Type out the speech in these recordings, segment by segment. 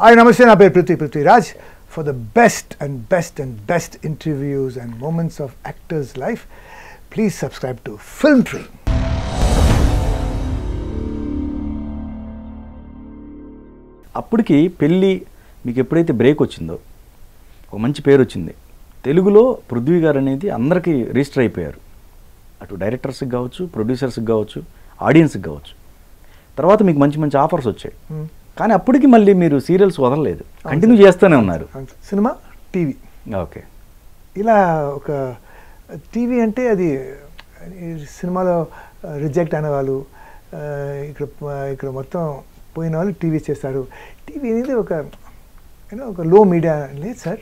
Hi నమస్తే నా పేరు Prithvi Prithviraj for the best and best and best interviews and moments of actors life please subscribe to film tree అప్పటికి పెళ్ళి మీకు ఎప్పుడైతే బ్రేక్ వచ్చిందో ఒక మంచి పేరు వచ్చింది. తెలుగులో పృథ్వీ గారు అనేది అందరికీ రిజిస్టర్ అయిపోయారు. అటు డైరెక్టర్స్కి కావచ్చు ప్రొడ్యూసర్స్కి కావచ్చు ఆడియన్స్కి కావచ్చు. తర్వాత మీకు మంచి మంచి ఆఫర్స్ వచ్చాయి. కానీ అప్పటికి మళ్ళీ మీరు సీరియల్స్ వదలలేదు. కంటిన్యూ చేస్తూనే ఉన్నారు. Cinema TV. ఓకే. ఇలా ఒక టీవీ అంటే అది సినిమాలో రిజెక్ట్ అయిన వాళ్ళు ఇక్కడ ఇక్కడ మొత్తం పోయిన వాళ్ళు టీవీ చేస్తారు. టీవీ అనేది ఒక యూనో ఒక లో మీడియా లేదు sir.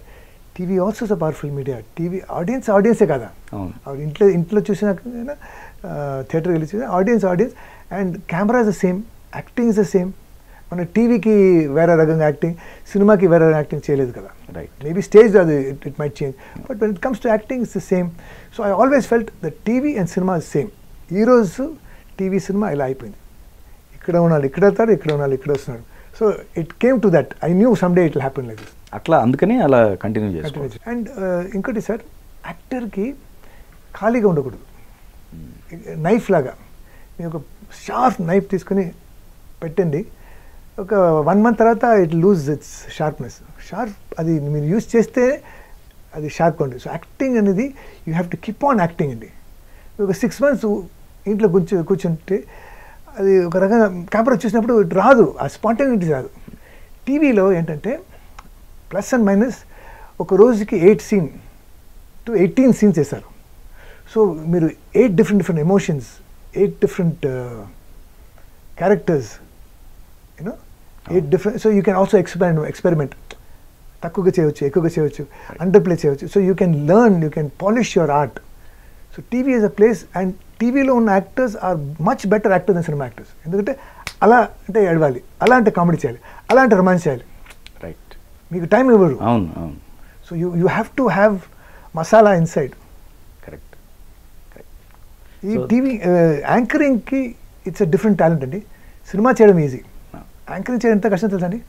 TV also the powerful media TV audience ఆడియన్సే కదా. ఇంట్లో ఇంట్లో చూసినా థియేటర్కి వెళ్ళి చూసినా audience audience and camera is the same acting is the same మన టీవీకి వేరే రకంగా యాక్టింగ్ సినిమాకి వేరే యాక్టింగ్ చేయలేదు కదా. రైట్ maybe stage అది it, it might change. But when it comes to acting it's the same. So i always felt that tv and cinema is same. ఈ రోజు టీవీ సినిమా ఇలా అయిపోయింది. ఇక్కడ ఉన్నాడు ఇక్కడ వెళ్తాడు ఇక్కడ ఉన్నాడు ఇక్కడ వస్తున్నాడు so it came to that I knew some day it happen like this అట్లా అందుకని అలా కంటిన్యూ చేసుకోవచ్చు. అండ్ ఇంకోటి సార్ యాక్టర్కి ఖాళీగా ఉండకూడదు. నైఫ్ లాగా. మీరు ఒక షార్ప్ నైఫ్ తీసుకుని పెట్టండి. ఒక వన్ మంత్ తర్వాత it lose its sharpness. Sharp అది మీరు యూజ్ చేస్తే అది షార్ప్ ఉంటుంది. సో యాక్టింగ్ అనేది you have to keep on acting అండి. ఒక సిక్స్ మంత్స్ ఇంట్లో కూర్చో కూర్చుంటే అది ఒక రకంగా కెమెరా చూసినప్పుడు ఇటు రాదు. ఆ స్పాంటేనిటీ రాదు. టీవీలో ఏంటంటే ప్లస్ అండ్ మైనస్ ఒక రోజుకి eight scene to eighteen scenes వేస్తారు సో మీరు eight different different emotions eight different uh, characters you know eight different so you can also experiment experiment తక్కువగా చేయవచ్చు ఎక్కువగా చేయవచ్చు అండర్ ప్లే చేయవచ్చు. So you can learn you can polish your art so TV is a place and టీవీలో ఉన్న actors are much better actors than cinema actors ఎందుకంటే అలా అంటే ఎడవాలి అలా అంటే కామెడీ చేయాలి అలా అంటే రొమాన్స్ చేయాలి. రైట్ మీకు టైం ఇవ్వరు. అవును అవును. So you you have to have masala inside correct correct ఈ టీవీ యాంకరింగ్కి ఇట్స్ అ డిఫరెంట్ టాలెంట్ అండి. సినిమా చేయడం ఈజీ యాంకరింగ్ చేయడం ఎంత కష్టం తెలుసా అండి?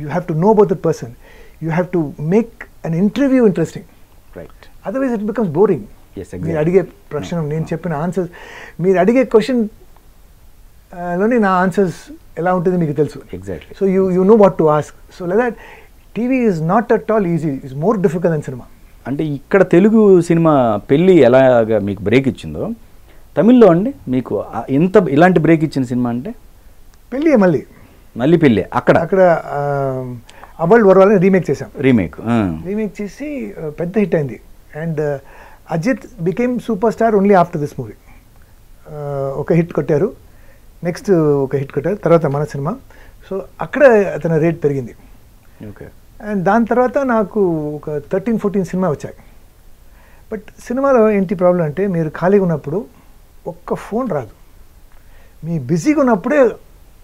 You have to know about the person you have to make an interview interesting right otherwise it becomes boring. మీరు అడిగే ప్రశ్న నేను చెప్పిన ఆన్సర్స్ మీరు అడిగే క్వశ్చన్లోని నా ఆన్సర్స్ ఎలా ఉంటుంది మీకు తెలుసు. Exactly. So you you know what to ask so లేదా TV is not at all easy is more difficult than cinema అంటే ఇక్కడ తెలుగు సినిమా పెళ్ళి ఎలాగా మీకు బ్రేక్ ఇచ్చిందో తమిళ్ళో అండి మీకు ఎంత ఇలాంటి బ్రేక్ ఇచ్చిన సినిమా అంటే? పెళ్ళి మళ్ళీ? పెళ్ళి అక్కడ. అక్కడ అబల్డ్ వరవాలని రీమేక్ చేశాం. రీమేక్ రీమేక్ చేసి పెద్ద హిట్ అయింది. And Ajith became super star only after this movie. ఒక హిట్ కొట్టారు. నెక్స్ట్ ఒక హిట్ కొట్టారు. తర్వాత మన సినిమా. సో అక్కడ అతని రేట్ పెరిగింది. ఓకే. అండ్ దాని తర్వాత నాకు ఒక థర్టీన్ ఫోర్టీన్ సినిమా వచ్చాయి. బట్ సినిమాలో ఏంటి ప్రాబ్లం అంటే మీరు ఖాళీగా ఉన్నప్పుడు ఒక్క ఫోన్ రాదు. మీ బిజీగా ఉన్నప్పుడే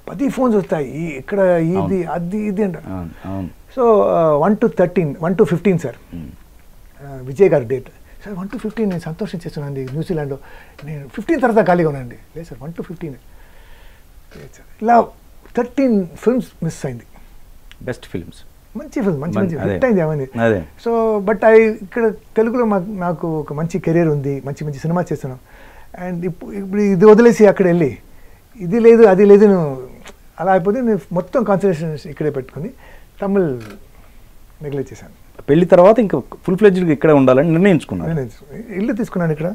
పది ఫోన్స్ వస్తాయి. ఇక్కడ ఇది. అది ఇది అంట so one two thirteen one two fifteen sir. Vijay గారి date sir one two fifteen నేను సంతోషం చేస్తున్నానండి న్యూజిలాండ్లో. నేను ఫిఫ్టీన్ తర్వాత ఖాళీగా ఉన్నానండి. లేదు సార్ వన్ టు ఫిఫ్టీన్ ఇలా థర్టీన్ ఫిల్మ్స్ మిస్ అయింది. బెస్ట్ ఫిల్మ్స్ మంచి ఫిల్మ్ మంచి మంచి. హిట్ అయింది అవన్నీ. సో బట్ ఐ ఇక్కడ తెలుగులో నాకు ఒక మంచి కెరీర్ ఉంది. మంచి మంచి సినిమా చేస్తున్నాం. అండ్ ఇప్పుడు ఇప్పుడు ఇది వదిలేసి అక్కడ వెళ్ళి ఇది లేదు అది లేదు నేను అలా అయిపోతే నేను మొత్తం కాన్సన్ట్రేషన్ ఇక్కడే పెట్టుకుని తమిళ్ నెగ్లెక్ట్ చేశాను. పెళ్ళి తర్వాత ఇంకా ఫుల్ ఫ్లెడ్జ్గా ఇక్కడే ఉండాలని నిర్ణయించుకున్నారు నేను ఇల్లు తీసుకున్నాను ఇక్కడ.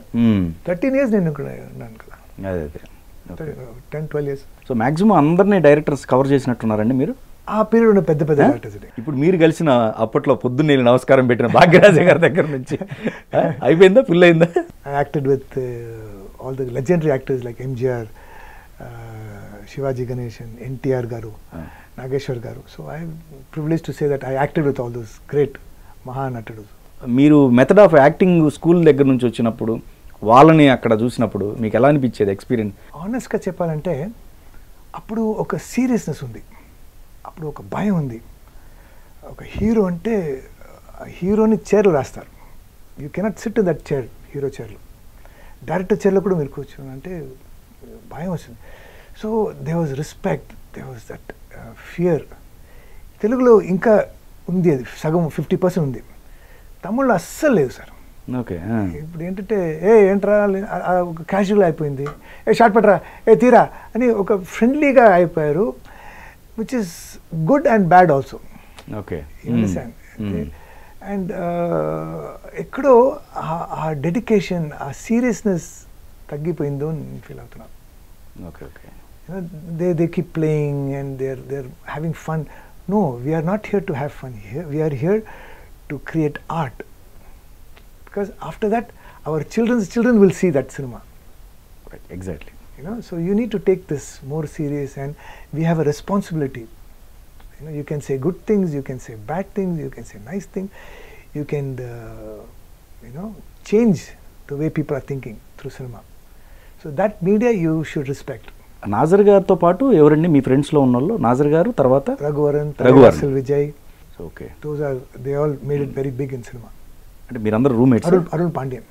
థర్టీన్ ఇయర్స్ నేను ఇక్కడ ఉన్నాను కదా అదే అదే. Ten twelve years so maximum అందరినీ డైరెక్టర్స్ కవర్ చేసినట్టున్నారండి మీరు? ఆ పీరియడ్ ఉన్న పెద్ద పెద్ద ఆ? యాక్టర్స్ ఇప్పుడు మీరు కలిసిన అప్పట్లో పొద్దున్నే నమస్కారం పెట్టిన భాగ్యరాజ గారి దగ్గర నుంచి? అయిపోయిందా? ఫుల్ అయిందా? I acted with uh, all the legendary actors like Ganeshan, NTR Garu, Ah. Nageshwar Garu. So I'm privileged to say that I acted with all those great Mahanatudu. మీరు మెథడ్ ఆఫ్ యాక్టింగ్ స్కూల్ దగ్గర నుంచి వచ్చినప్పుడు వాళ్ళని అక్కడ చూసినప్పుడు మీకు ఎలా అనిపించేది ఎక్స్పీరియన్స్ ఆనెస్ట్గా చెప్పాలంటే అప్పుడు ఒక సీరియస్నెస్ ఉంది అప్పుడు ఒక భయం ఉంది ఒక హీరో అంటే హీరోని చైర్లో రాస్తారు you cannot sit that chair hero చైర్లో డైరెక్టర్ చైర్లో కూడా మీరు కూర్చోని అంటే భయం వస్తుంది so they was respect they was that fear తెలుగులో ఇంకా ఉంది అది సగం ఫిఫ్టీ పర్సెంట్ ఉంది. తమిళ్ళో అస్సలు లేదు సార్. ఓకే ఇప్పుడు ఏంటంటే ఏ ఏంట్రా క్యాజువల్ అయిపోయింది. ఏ షార్ట్ పట్టరా ఏ తీరా అని ఒక ఫ్రెండ్లీగా అయిపోయారు which is good and bad also okay and ఎక్కడో ఆ- డెడికేషన్ ఆ సీరియస్నెస్ తగ్గిపోయిందో అని నేను ఫీల్ అవుతున్నాను. Okay okay. they, they keep playing and they're, they're having fun. No, we are not here to have fun. We are here to create art. Because after that, our children's children will see that cinema. Right, exactly. You know, so you need to take this more serious and we have a responsibility. You know, you can say good things, you can say bad things, you can say nice things, you can, uh, you know, change the way people are thinking through cinema. So that media you should respect. Nassar గారితో పాటు ఎవరండి మీ ఫ్రెండ్స్లో ఉన్న వాళ్ళు నాజర్ గారు తర్వాత Raghuvaran. Raghuvaran. Vijay, okay. They all made it very big in cinema. అంటే మీరందరూ రూమ్మేట్స్ Arun, Arun Pandian,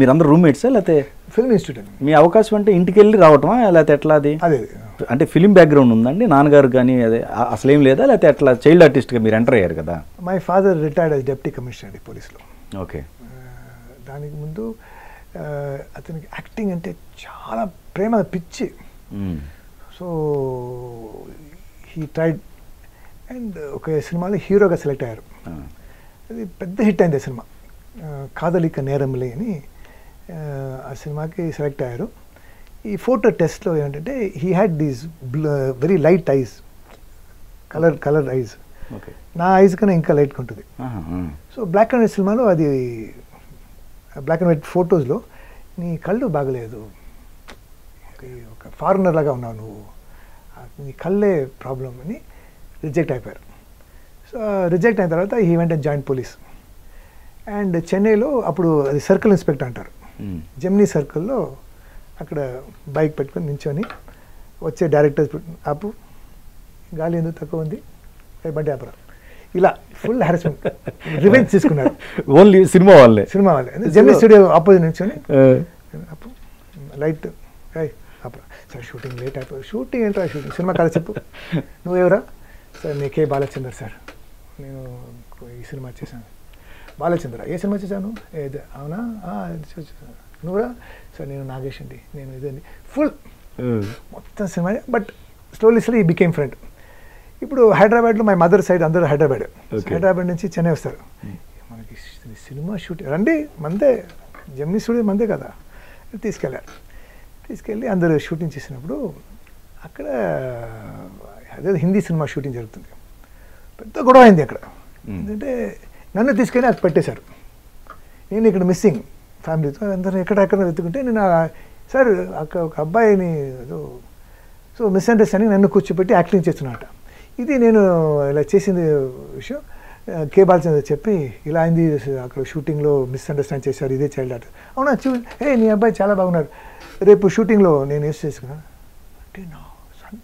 మీరందరూ రూమ్మేట్సా లేకపోతే institute. అండి. మీ అవకాశం అంటే ఇంటికి వెళ్ళి రావటమా? లేకపోతే ఎట్లా అది? అదే అంటే ఫిలిం బ్యాక్గ్రౌండ్ ఉందండి నాన్నగారు కానీ అదే అసలేం లేదా? లేకపోతే అట్లా చైల్డ్ ఆర్టిస్ట్గా మీరు ఎంటర్ అయ్యారు కదా? My father retired as deputy commissioner అండి పోలీస్లో. ఓకే. దానికి ముందు అతనికి యాక్టింగ్ అంటే చాలా ప్రేమ పిచ్చి. సో హీ ట్రైడ్ అండ్ ఒక సినిమాలో హీరోగా సెలెక్ట్ అయ్యారు. అది పెద్ద హిట్ అయింది సినిమా. కాదలిక నేరములే అని ఆ, సినిమాకి సెలెక్ట్ అయ్యారు. ఈ ఫోటో టెస్ట్లో ఏంటంటే he had these very light eyes colour colour eyes నా ఐస్ కన్నా ఇంకా లైట్గా ఉంటుంది. సో బ్లాక్ అండ్ వైట్ సినిమాలో అది బ్లాక్ అండ్ వైట్ ఫొటోస్లో నీ కళ్ళు బాగలేదు. ఒక- ఒక ఫారినర్ లాగా ఉన్నావు నువ్వు. నీ కళ్ళే ప్రాబ్లం అని రిజెక్ట్ అయిపోయారు. సో రిజెక్ట్ అయిన తర్వాత ఈ వెంట జాయింట్ పోలీస్ అండ్ చెన్నైలో అప్పుడు అది సర్కిల్ ఇన్స్పెక్టర్ అంటారు. జెమినీ సర్కిల్లో అక్కడ బైక్ పెట్టుకొని నించొని వచ్చే డైరెక్టర్స్ ఆపు గాలి ఎందుకు తక్కువ ఉంది? బండి ఆపరా? ఇలా ఫుల్ హ్యారస్మెంట్ రివెంజ్ తీసుకున్నారు. ఓన్లీ సినిమా వాళ్ళే. సినిమా వాళ్ళే. జెమినీ స్టూడియో ఆపోజిట్ నించొని అప్పు లైట్ అప్పుడు సార్ షూటింగ్ లేట్ అయిపోయి షూటింగ్ ఏంట్రా షూటింగ్? సినిమా కథ చెప్పు. నువ్వెవరా సార్ నేను కే బాలచందర్ సార్. నేను ఈ సినిమా చేశాను. బాలచంద్ర ఏ సినిమా చేశాను? ఏది? అవునా. నువ్వురా? సార్ నేను నాగేష్ అండి. నేను ఇదండి. ఫుల్! మొత్తం cinema. But slowly slow he became friend. ఇప్పుడు హైదరాబాద్లో మై మదర్ సైడ్ అందరూ హైదరాబాద్. హైదరాబాద్ నుంచి చెన్నై వస్తారు. మనకి సినిమా షూటింగ్ రండి మందే. జమ్నీ స్టూడియో మందే కదా. తీసుకెళ్ళారు తీసుకెళ్ళి అందరూ షూటింగ్ చేసినప్పుడు అక్కడ అదే హిందీ సినిమా షూటింగ్ జరుగుతుంది. పెద్ద గొడవ అయింది అక్కడ. ఎందుకంటే నన్ను తీసుకెళ్ళి అక్కడ పెట్టేశారు. నేను ఇక్కడ మిస్సింగ్ ఫ్యామిలీతో. అందరూ ఎక్కడ ఎక్కడ వెతుకుంటే నేను సార్ అక్కడ ఒక అబ్బాయిని ఏదో సో మిస్అండర్స్టాండింగ్ నన్ను కూర్చోబెట్టి యాక్టింగ్ చేస్తున్నట. ఇది నేను ఇలా చేసింది విషయం కే బాలచంద్ర చెప్పి ఇలా అయింది అక్కడ షూటింగ్లో మిస్అండర్స్టాండ్ చేశారు ఇదే చైల్డ్ ఆర్ట్ అవునా చూ ఏ నీ అబ్బాయి చాలా బాగున్నారు రేపు షూటింగ్లో నేను యూస్ చేసుకున్నాను అంటే నా సన్.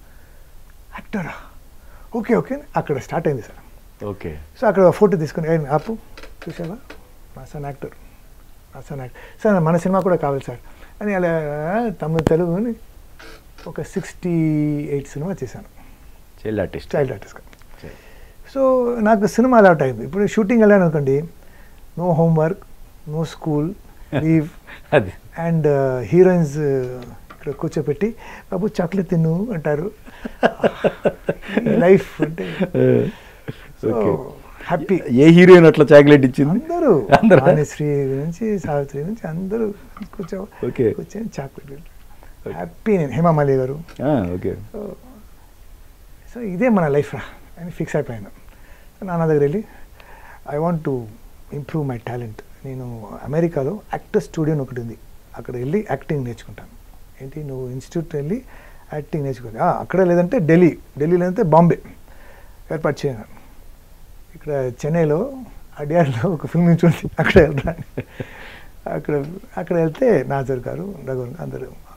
యాక్టరా? Okay okay. అక్కడ స్టార్ట్ అయింది సార్. ఓకే. సో అక్కడ ఫోటో తీసుకుని "ఏ, ఆపు. చూసావా? మా సన్ యాక్టర్. మా సన్ యాక్టర్. సార్ మన సినిమా కూడా కావాలి సార్. అని అలా తమిళ తెలుగు అని ఒక సిక్స్టీ ఎయిట్ సినిమా చేశాను. చైల్డ్ ఆర్టిస్ట్ చైల్డ్ ఆర్టిస్ట్గా సో నాకు సినిమా అలవాట్ అయింది. ఇప్పుడు షూటింగ్ వెళ్ళాను అనుకోండి no homework no school leave. అది. అండ్ హీరోయిన్స్ ఇక్కడ కూర్చోపెట్టి బాబు చాక్లెట్ తిను అంటారు. లైఫ్ అంటే. So happy. ఏ హీరోయిన్ అట్లా చాక్లెట్ ఇచ్చింది? అందరూ. అందరూ? వాణిశ్రీ నుంచి సావిత్రి నుంచి అందరూ కూర్చో. కూర్చొని చాక్లెట్ హ్యాపీ నేను హేమామాలి గారు. ఓకే. సో ఇదే మన లైఫ్ రా. అని ఫిక్స్ అయిపోయాను. సో నాన్న దగ్గర వెళ్ళి I want to improve my talent. నేను అమెరికాలో యాక్టర్ స్టూడియో ఒకటి ఉంది. అక్కడ వెళ్ళి యాక్టింగ్ నేర్చుకుంటాను. ఏంటి? నువ్వు ఇన్స్టిట్యూట్ వెళ్ళి యాక్టింగ్ నేర్చుకుంటా అక్కడ అక్కడే లేదంటే ఢిల్లీ. ఢిల్లీ లేదంటే బాంబే ఏర్పాటు చేయను ఇక్కడ చెన్నైలో అడియార్లో ఒక ఫిల్మ్ నుంచి అక్కడ వెళ్తాను. అక్కడ అక్కడ వెళ్తే నాజర్ గారు రఘు అందరూ